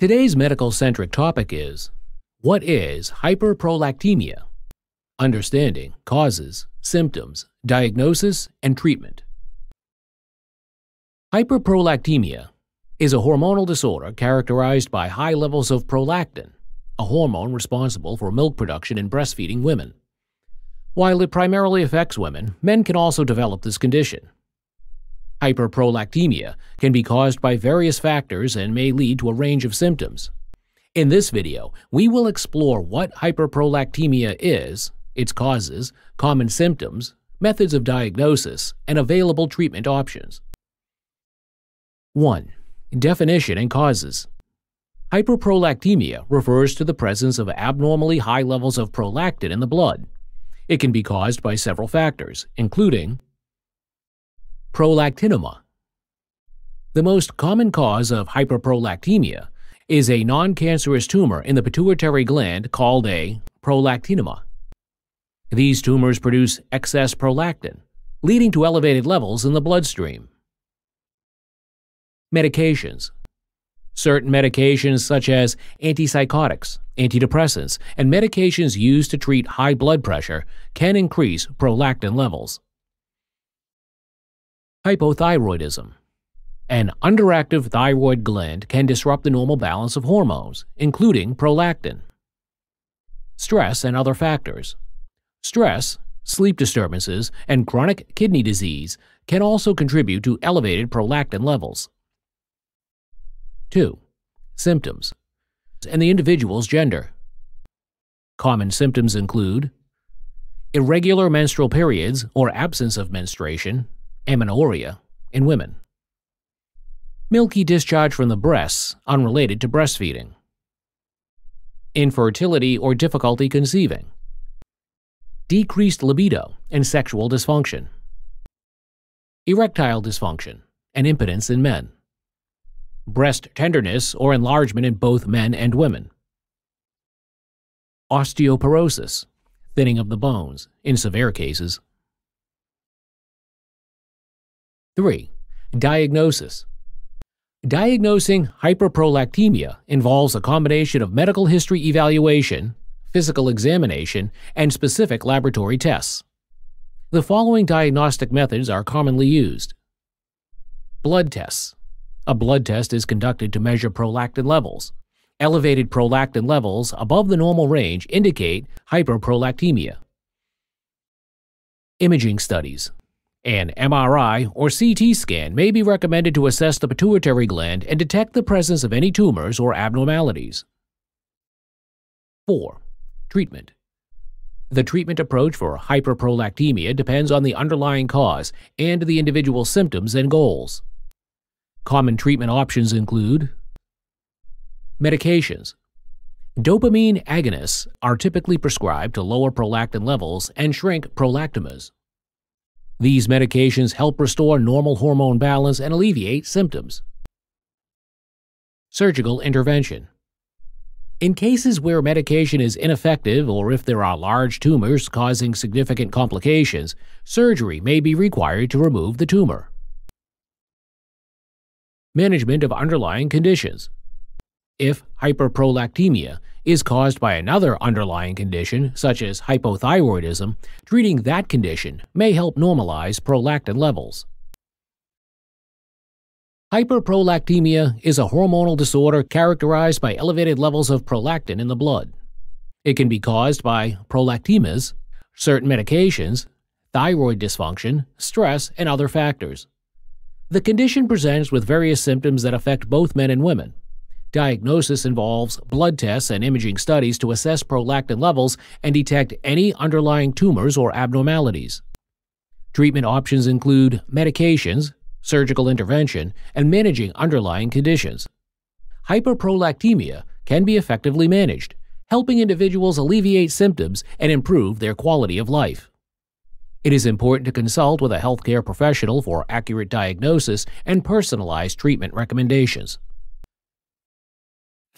Today's medical centric topic is What is hyperprolactinemia? Understanding causes, symptoms, diagnosis, and treatment. Hyperprolactinemia is a hormonal disorder characterized by high levels of prolactin, a hormone responsible for milk production in breastfeeding women. While it primarily affects women, men can also develop this condition. Hyperprolactinemia can be caused by various factors and may lead to a range of symptoms. In this video, we will explore what hyperprolactinemia is, its causes, common symptoms, methods of diagnosis, and available treatment options. 1. Definition and causes. Hyperprolactinemia refers to the presence of abnormally high levels of prolactin in the blood. It can be caused by several factors, including prolactinoma. The most common cause of hyperprolactinemia is a non-cancerous tumor in the pituitary gland called a prolactinoma. These tumors produce excess prolactin, leading to elevated levels in the bloodstream. Medications Certain medications such as antipsychotics, antidepressants, and medications used to treat high blood pressure can increase prolactin levels. Hypothyroidism. An underactive thyroid gland can disrupt the normal balance of hormones, including prolactin. Stress and other factors. Stress, sleep disturbances, and chronic kidney disease can also contribute to elevated prolactin levels. 2. Symptoms and the individual's gender. Common symptoms include irregular menstrual periods or absence of menstruation, amenorrhea, in women. Milky discharge from the breasts unrelated to breastfeeding. Infertility or difficulty conceiving. Decreased libido and sexual dysfunction. Erectile dysfunction and impotence in men. Breast tenderness or enlargement in both men and women. Osteoporosis, thinning of the bones, in severe cases. 3. Diagnosis Diagnosing hyperprolactinemia involves a combination of medical history evaluation, physical examination, and specific laboratory tests. The following diagnostic methods are commonly used. Blood tests. A blood test is conducted to measure prolactin levels. Elevated prolactin levels above the normal range indicate hyperprolactinemia. Imaging studies. An MRI or CT scan may be recommended to assess the pituitary gland and detect the presence of any tumors or abnormalities. 4. Treatment The treatment approach for hyperprolactinemia depends on the underlying cause and the individual symptoms and goals. Common treatment options include Medications Dopamine agonists are typically prescribed to lower prolactin levels and shrink prolactinomas. These medications help restore normal hormone balance and alleviate symptoms. Surgical intervention. In cases where medication is ineffective or if there are large tumors causing significant complications, surgery may be required to remove the tumor. Management of underlying conditions. If hyperprolactinemia is caused by another underlying condition, such as hypothyroidism, treating that condition may help normalize prolactin levels. Hyperprolactinemia is a hormonal disorder characterized by elevated levels of prolactin in the blood. It can be caused by prolactinomas, certain medications, thyroid dysfunction, stress, and other factors. The condition presents with various symptoms that affect both men and women. Diagnosis involves blood tests and imaging studies to assess prolactin levels and detect any underlying tumors or abnormalities. Treatment options include medications, surgical intervention, and managing underlying conditions. Hyperprolactinemia can be effectively managed, helping individuals alleviate symptoms and improve their quality of life. It is important to consult with a healthcare professional for accurate diagnosis and personalized treatment recommendations.